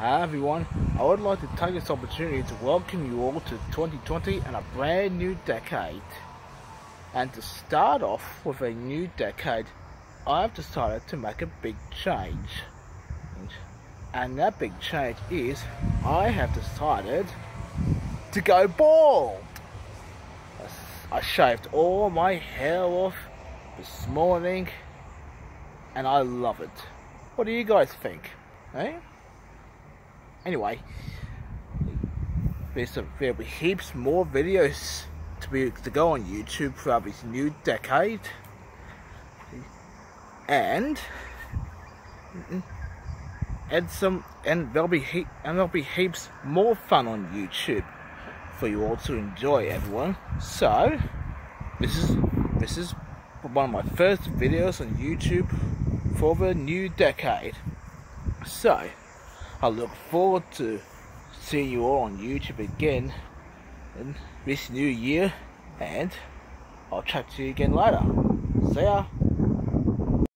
Hi everyone, I would like to take this opportunity to welcome you all to 2020 and a brand new decade. And to start off with a new decade, I have decided to make a big change. And that big change is I have decided to go bald. I shaved all my hair off this morning and I love it. What do you guys think? Eh? Anyway, there's some, there'll be heaps more videos to be to go on YouTube throughout this new decade, and and some and there'll be he, and there'll be heaps more fun on YouTube for you all to enjoy, everyone. So this is this is one of my first videos on YouTube for the new decade. So I look forward to seeing you all on YouTube again in this new year and I'll chat to you again later. See ya!